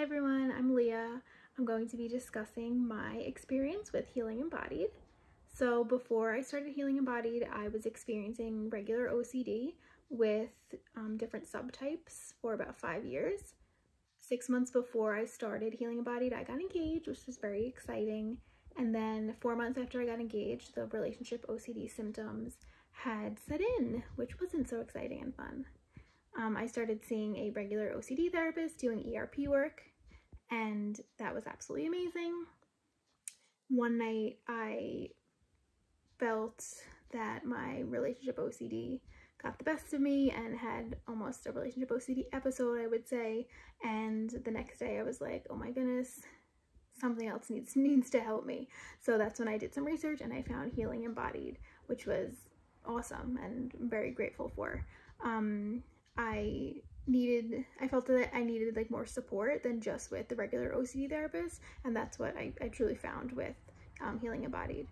Hi everyone, I'm Lea. I'm going to be discussing my experience with Healing Embodied. So before I started Healing Embodied, I was experiencing regular OCD with um, different subtypes for about five years. Six months before I started Healing Embodied, I got engaged, which was very exciting. And then four months after I got engaged, the relationship OCD symptoms had set in, which wasn't so exciting and fun. Um, I started seeing a regular OCD therapist doing ERP work, and that was absolutely amazing. One night I felt that my relationship OCD got the best of me and had almost a relationship OCD episode, I would say. And the next day I was like, oh my goodness, something else needs needs to help me. So that's when I did some research and I found Healing Embodied, which was awesome and very grateful for. Um, I needed I felt that I needed like more support than just with the regular OCD therapist and that's what I, I truly found with um, Healing Embodied.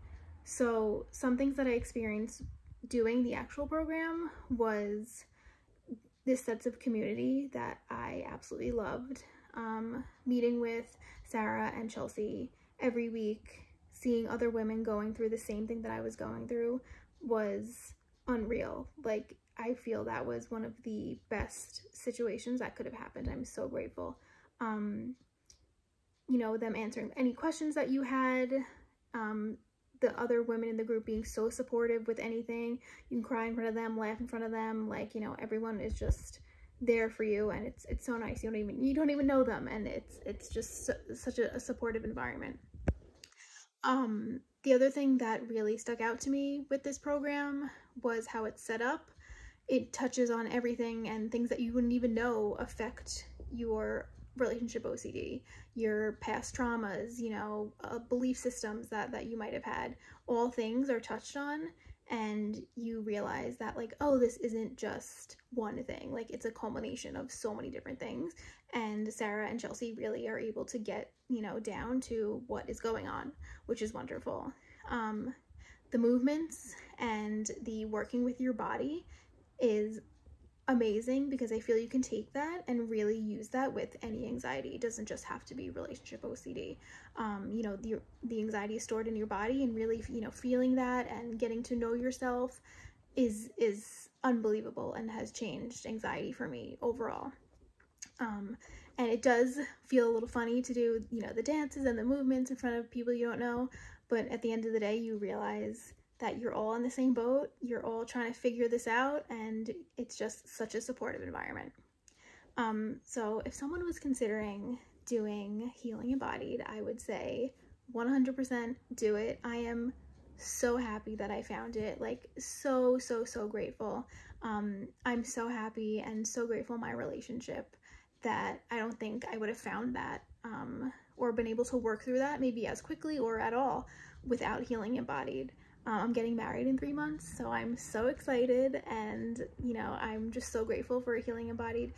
So some things that I experienced doing the actual program was this sense of community that I absolutely loved. Um, meeting with Sarah and Chelsea every week, seeing other women going through the same thing that I was going through was unreal. Like I feel that was one of the best situations that could have happened. I'm so grateful. Um, you know, them answering any questions that you had, um, the other women in the group being so supportive with anything. You can cry in front of them, laugh in front of them. Like, you know, everyone is just there for you and it's it's so nice. You don't even you don't even know them and it's it's just so, such a, a supportive environment. Um, the other thing that really stuck out to me with this program was how it's set up it touches on everything and things that you wouldn't even know affect your relationship OCD, your past traumas, you know, uh, belief systems that that you might have had. All things are touched on and you realize that like oh this isn't just one thing. Like it's a culmination of so many different things. And sarah and chelsea really are able to get you know down to what is going on which is wonderful. Um the movements and the working with your body is amazing because I feel you can take that and really use that with any anxiety. It doesn't just have to be relationship OCD. Um, you know, the, the anxiety is stored in your body and really, you know, feeling that and getting to know yourself is is unbelievable and has changed anxiety for me overall. Um, and it does feel a little funny to do, you know, the dances and the movements in front of people you don't know, but at the end of the day, you realize that you're all in the same boat, you're all trying to figure this out, and it's just such a supportive environment. Um, so if someone was considering doing Healing Embodied, I would say 100% do it. I am so happy that I found it, like so, so, so grateful. Um, I'm so happy and so grateful my relationship that I don't think I would have found that um, or been able to work through that maybe as quickly or at all without Healing Embodied. Um, I'm getting married in three months, so I'm so excited and, you know, I'm just so grateful for Healing Embodied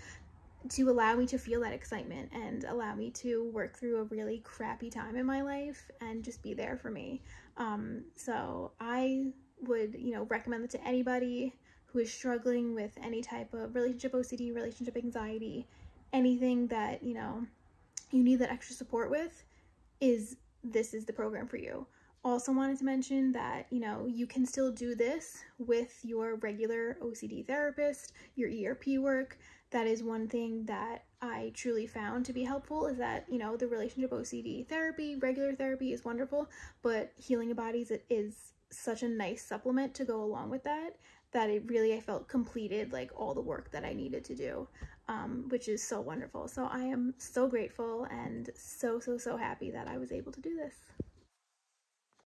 to allow me to feel that excitement and allow me to work through a really crappy time in my life and just be there for me. Um, so I would, you know, recommend it to anybody who is struggling with any type of relationship OCD, relationship anxiety, anything that, you know, you need that extra support with is this is the program for you also wanted to mention that, you know, you can still do this with your regular OCD therapist, your ERP work. That is one thing that I truly found to be helpful is that, you know, the relationship OCD therapy, regular therapy is wonderful, but Healing Embodied it is such a nice supplement to go along with that that it really I felt completed like all the work that I needed to do, um, which is so wonderful. So I am so grateful and so so so happy that I was able to do this.